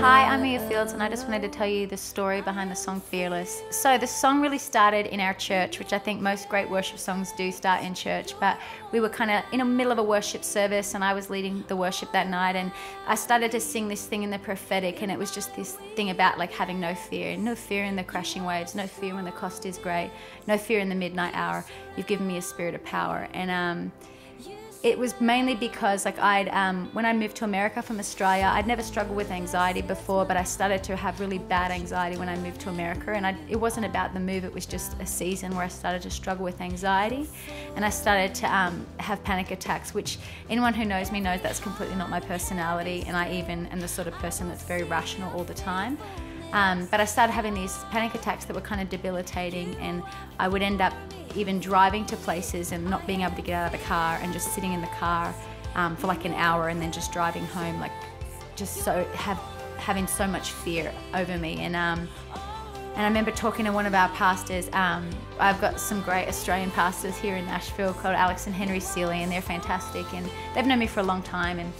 Hi, I'm Mia Fieldes, and I just wanted to tell you the story behind the song Fearless. So, the song really started in our church, which I think most great worship songs do start in church. But we were kind of in the middle of a worship service, and I was leading the worship that night. And I started to sing this thing in the prophetic, and it was just this thing about like having no fear no fear in the crashing waves, no fear when the cost is great, no fear in the midnight hour. You've given me a spirit of power. And, um, it was mainly because like I'd um, when I moved to America from Australia, I'd never struggled with anxiety before, but I started to have really bad anxiety when I moved to America, and I, it wasn't about the move; it was just a season where I started to struggle with anxiety, and I started to um, have panic attacks. Which anyone who knows me knows that's completely not my personality, and I even am the sort of person that's very rational all the time. Um, but I started having these panic attacks that were kind of debilitating, and I would end up even driving to places and not being able to get out of the car and just sitting in the car um, for like an hour and then just driving home, like just so have having so much fear over me. And um, and I remember talking to one of our pastors. Um, I've got some great Australian pastors here in Nashville called Alex and Henry Seeley, and they're fantastic. And they've known me for a long time. And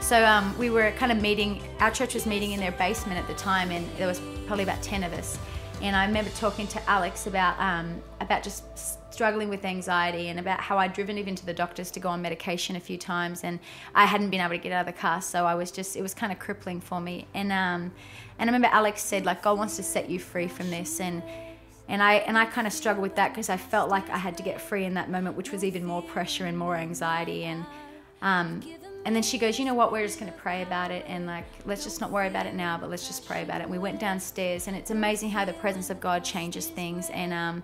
so um, we were kind of meeting, our church was meeting in their basement at the time, and there was probably about 10 of us. And I remember talking to Alex about, um, about just struggling with anxiety and about how I'd driven even to the doctors to go on medication a few times, and I hadn't been able to get out of the car, so I was just, it was kind of crippling for me. And, um, and I remember Alex said, like, God wants to set you free from this. And, and I and I kind of struggled with that because I felt like I had to get free in that moment, which was even more pressure and more anxiety. And um, and then she goes, you know what, we're just going to pray about it and like, let's just not worry about it now, but let's just pray about it. And we went downstairs and it's amazing how the presence of God changes things. And um,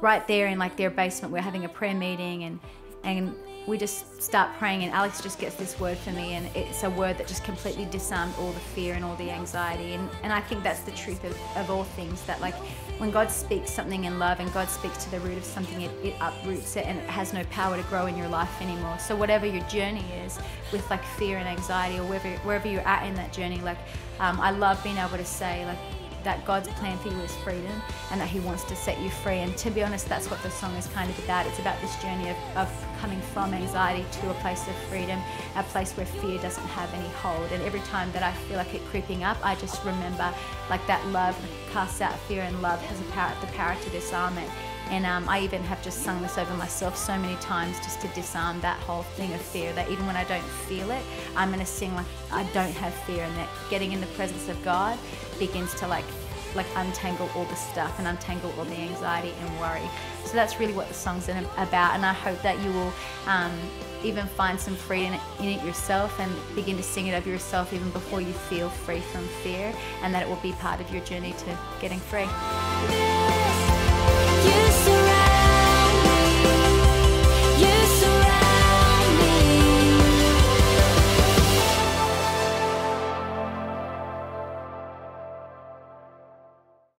right there in like their basement, we're having a prayer meeting and, and we just start praying and Alex just gets this word for me and it's a word that just completely disarmed all the fear and all the anxiety. And, and I think that's the truth of, of all things that like when God speaks something in love and God speaks to the root of something it, it uproots it and it has no power to grow in your life anymore. So whatever your journey is with like fear and anxiety or wherever, wherever you're at in that journey like um, I love being able to say like that God's plan for you is freedom and that He wants to set you free. And to be honest, that's what the song is kind of about. It's about this journey of, of coming from anxiety to a place of freedom, a place where fear doesn't have any hold. And every time that I feel like it creeping up, I just remember like that love casts out fear and love has the power, the power to disarm it. And um, I even have just sung this over myself so many times just to disarm that whole thing of fear. That even when I don't feel it, I'm going to sing like I don't have fear, and that getting in the presence of God begins to like like untangle all the stuff and untangle all the anxiety and worry. So that's really what the song's about, and I hope that you will um, even find some freedom in it yourself and begin to sing it over yourself even before you feel free from fear, and that it will be part of your journey to getting free. You